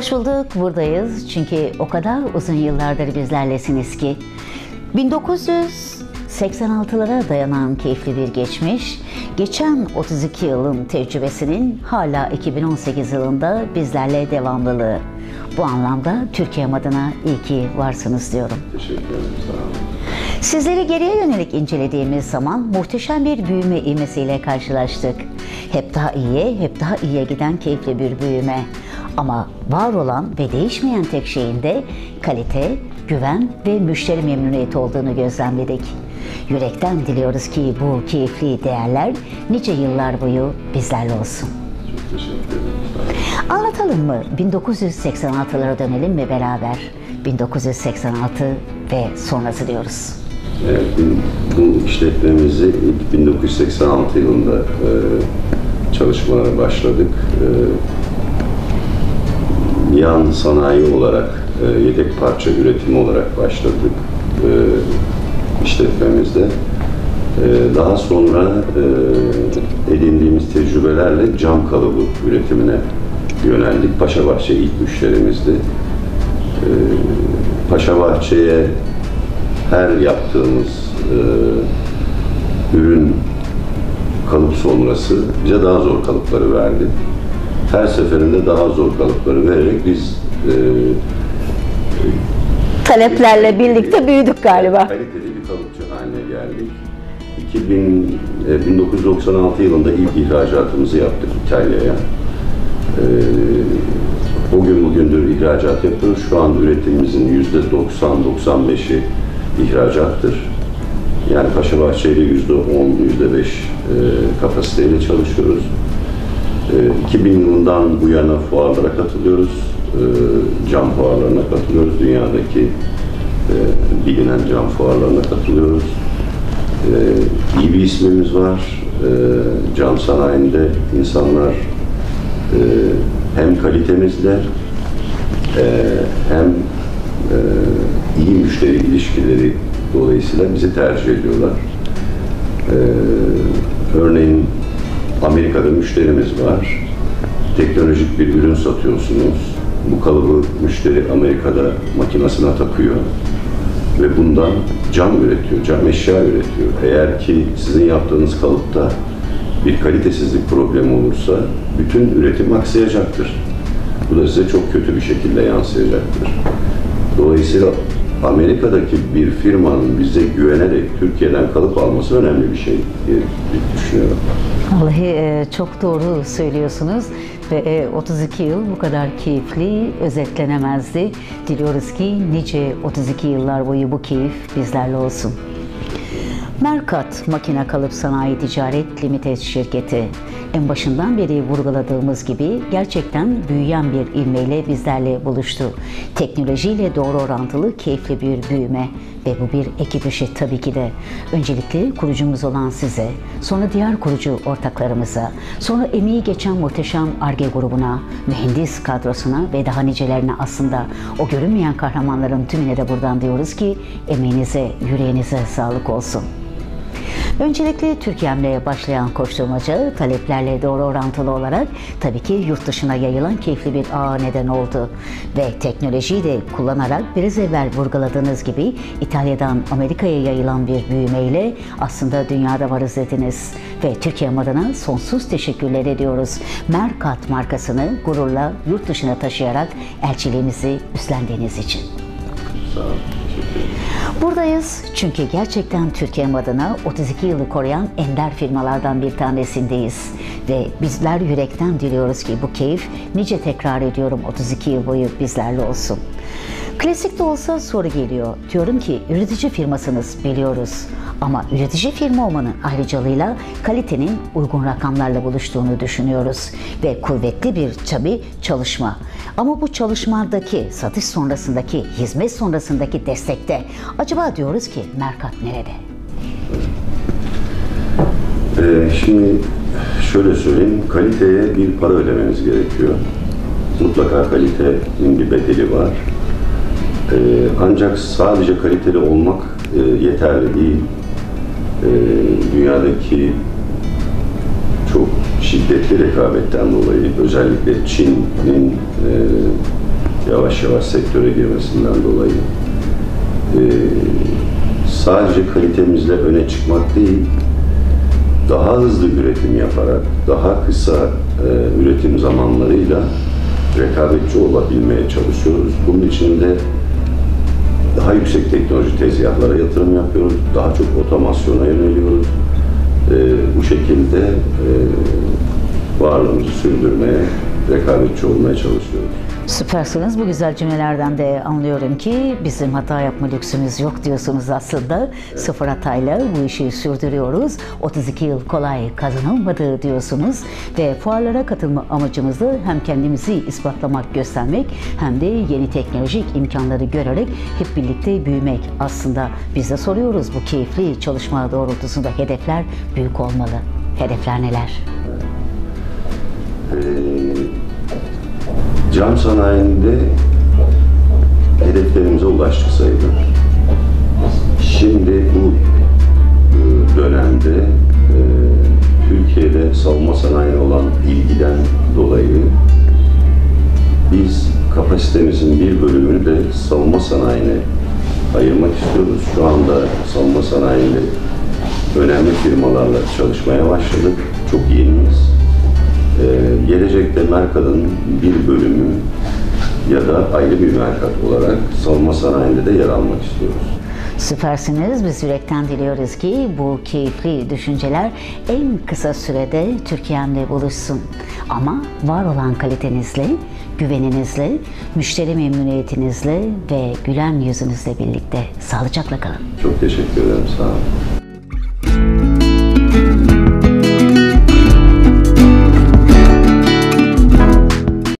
Hoş bulduk, buradayız. Çünkü o kadar uzun yıllardır bizlerlesiniz ki. 1986'lara dayanan keyifli bir geçmiş, geçen 32 yılın tecrübesinin hala 2018 yılında bizlerle devamlılığı. Bu anlamda Türkiye adına iyi ki varsınız diyorum. Teşekkür ederim. Sağ olun. Sizleri geriye yönelik incelediğimiz zaman muhteşem bir büyüme ivmesiyle karşılaştık. Hep daha iyiye, hep daha iyiye giden keyifli bir büyüme. Ama var olan ve değişmeyen tek şeyin de kalite, güven ve müşteri memnuniyeti olduğunu gözlemledik. Yürekten diliyoruz ki bu keyifli değerler nice yıllar boyu bizlerle olsun. Anlatalım mı? 1986'lara dönelim mi beraber? 1986 ve sonrası diyoruz. Evet, bu işletmemizi ilk 1986 yılında e, çalışmalara başladık. Yan sanayi olarak, e, yedek parça üretimi olarak başladık e, işletmemizde. E, daha sonra e, edindiğimiz tecrübelerle cam kalıbı üretimine yöneldik. Paşabahçe ilk müşterimizdi. E, Paşabahçe'ye her yaptığımız e, ürün kalıp sonrası bize daha zor kalıpları verdi. Her seferinde daha zor kalıpları vererek biz e, Taleplerle birlikte büyüdük galiba. kaliteli bir kalıpçı haline geldik. 2000, e, 1996 yılında ilk ihracatımızı yaptık İtalya'ya. E, o gün bugündür ihracat yapıyoruz. Şu an üretimimizin %90-95'i ihracattır. Yani Paşabahçe ile %10, %5 e, kapasiteyle çalışıyoruz. E, 2000 yılından bu yana fuarlara katılıyoruz. E, cam fuarlarına katılıyoruz. Dünyadaki e, bilinen cam fuarlarına katılıyoruz. E, iyi bir ismimiz var. Cam sanayinde insanlar e, hem kalitemizle e, hem iyi müşteri ilişkileri dolayısıyla bizi tercih ediyorlar. Örneğin Amerika'da müşterimiz var. Teknolojik bir ürün satıyorsunuz. Bu kalıbı müşteri Amerika'da makinesine takıyor ve bundan cam üretiyor, cam eşya üretiyor. Eğer ki sizin yaptığınız kalıpta bir kalitesizlik problemi olursa bütün üretim aksayacaktır. Bu da size çok kötü bir şekilde yansıyacaktır. Dolayısıyla Amerika'daki bir firmanın bize güvenerek Türkiye'den kalıp alması önemli bir şey diye düşünüyorum. Vallahi e, çok doğru söylüyorsunuz ve e, 32 yıl bu kadar keyifli özetlenemezdi. Diliyoruz ki nice 32 yıllar boyu bu keyif bizlerle olsun. Merkat Makine Kalıp Sanayi Ticaret Limited şirketi en başından beri vurguladığımız gibi gerçekten büyüyen bir ilmeyle bizlerle buluştu. Teknolojiyle doğru orantılı keyifli bir büyüme ve bu bir ekip işi tabii ki de. Öncelikle kurucumuz olan size, sonra diğer kurucu ortaklarımıza, sonra emeği geçen muhteşem ARGE grubuna, mühendis kadrosuna ve daha nicelerine aslında o görünmeyen kahramanların tümüne de buradan diyoruz ki emeğinize, yüreğinize sağlık olsun. Öncelikle Türkiye'mle başlayan koşturmaca taleplerle doğru orantılı olarak tabii ki yurt dışına yayılan keyifli bir ağ neden oldu. Ve teknolojiyi de kullanarak biraz evvel vurguladığınız gibi İtalya'dan Amerika'ya yayılan bir büyümeyle aslında dünyada varız dediniz. Ve Türkiye adına sonsuz teşekkürler ediyoruz. Merkat markasını gururla yurt dışına taşıyarak elçiliğimizi üstlendiğiniz için. Sağ olun. Buradayız çünkü gerçekten Türkiye adına 32 yılı koruyan ender firmalardan bir tanesindeyiz. Ve bizler yürekten diliyoruz ki bu keyif nice tekrar ediyorum 32 yıl boyu bizlerle olsun. Klasik de olsa soru geliyor. Diyorum ki üretici firmasınız biliyoruz. Ama üretici firma olmanın ayrıcalığıyla kalitenin uygun rakamlarla buluştuğunu düşünüyoruz. Ve kuvvetli bir tabi çalışma. Ama bu çalışmadaki, satış sonrasındaki, hizmet sonrasındaki destekte acaba diyoruz ki Merkat nerede? Ee, şimdi şöyle söyleyeyim, kaliteye bir para ödemeniz gerekiyor. Mutlaka kalitenin bir bedeli var. Ee, ancak sadece kaliteli olmak e, yeterli değil. Ee, dünyadaki çok şiddetli rekabetten dolayı özellikle Çin'in e, yavaş yavaş sektöre girmesinden dolayı. Ee, sadece kalitemizle öne çıkmak değil, daha hızlı üretim yaparak, daha kısa e, üretim zamanlarıyla rekabetçi olabilmeye çalışıyoruz. Bunun için de daha yüksek teknoloji tezgahlara yatırım yapıyoruz. Daha çok otomasyona yöneliyoruz. Ee, bu şekilde e, varlığımızı sürdürmeye, rekabetçi olmaya çalışıyoruz. Süpersiniz. Bu güzel cümlelerden de anlıyorum ki bizim hata yapma lüksümüz yok diyorsunuz aslında. Sıfır hatayla bu işi sürdürüyoruz. 32 yıl kolay kazanılmadı diyorsunuz. Ve fuarlara katılma amacımız da hem kendimizi ispatlamak, göstermek hem de yeni teknolojik imkanları görerek hep birlikte büyümek. Aslında biz de soruyoruz bu keyifli çalışma doğrultusunda hedefler büyük olmalı. Hedefler neler? Ee, cam sanayinde hedeflerimize ulaştık sayılır. Şimdi bu e, dönemde e, Türkiye'de savunma sanayi olan ilgiden dolayı biz kapasitemizin bir bölümünü de savunma sanayine ayırmak istiyoruz. Şu anda savunma sanayinde önemli firmalarla çalışmaya başladık. Çok yeniyiz. Ee, gelecekte Merkad'ın bir bölümü ya da ayrı bir Merkad olarak savunma sanayinde de yer almak istiyoruz. Süpersiniz. Biz yürekten diliyoruz ki bu keyifli düşünceler en kısa sürede Türkiye'mle buluşsun. Ama var olan kalitenizle, güveninizle, müşteri memnuniyetinizle ve gülen yüzünüzle birlikte sağlıcakla kalın. Çok teşekkür ederim. Sağ olun.